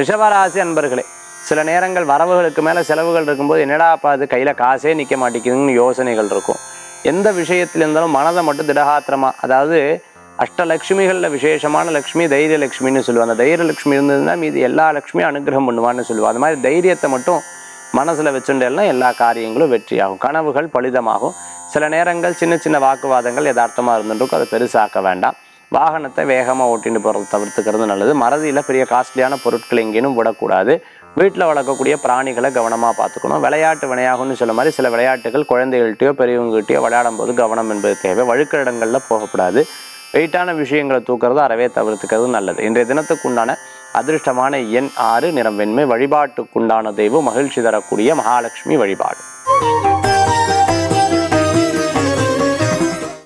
ரிஷபராசி அன்பர்களே சில நேரங்கள் வரவுகளுக்கு மேலே செலவுகள் இருக்கும்போது என்னடாப்பா அது கையில் காசே நிற்க மாட்டேங்குதுன்னு யோசனைகள் இருக்கும். எந்த விஷயத்தில் இருந்தாலும் மனதை மட்டும் திடகாத்திரமாக அதாவது அஷ்டலக்ஷ்மிகளில் விசேஷமான லக்ஷ்மி தைரிய லக்ஷ்மின்னு அந்த தைரிய லக்ஷ்மி இருந்ததுன்னா மீது எல்லா லக்ஷ்மியும் அனுகிரகம் பண்ணுவான்னு சொல்லுவாள் அது மாதிரி தைரியத்தை மட்டும் மனசில் வச்சுட்டேன்னா எல்லா காரியங்களும் வெற்றியாகும். கனவுகள் பலிதமாகும். சில நேரங்கள் சின்ன சின்ன வாக்குவாதங்கள் யதார்த்தமாக இருந்துருக்கும் அதை பெருசாக்க வேண்டாம். வாகனத்தை வேகமாக ஓட்டிட்டு போகிறத தவிர்த்துக்கிறது நல்லது. மறதியில் பெரிய காஸ்ட்லியான பொருட்கள் எங்கேயும் விடக்கூடாது. வீட்டில் வளர்க்கக்கூடிய பிராணிகளை கவனமாக பார்த்துக்கணும். விளையாட்டு வினையாகும்னு சொல்ல மாதிரி சில விளையாட்டுகள் குழந்தைகள்கிட்டயோ பெரியவங்ககிட்டயோ விளையாடும் போது கவனம் என்பது தேவை. வழுக்க இடங்களில் போகக்கூடாது. வெயிட்டான விஷயங்களை தூக்குறது அறவே தவிர்த்துக்கிறது நல்லது. இன்றைய தினத்துக்கு உண்டான அதிர்ஷ்டமான எண் ஆறு நிறம் வெண்மை. வழிபாட்டுக்குண்டான தெய்வம் மகிழ்ச்சி தரக்கூடிய மகாலட்சுமி வழிபாடு.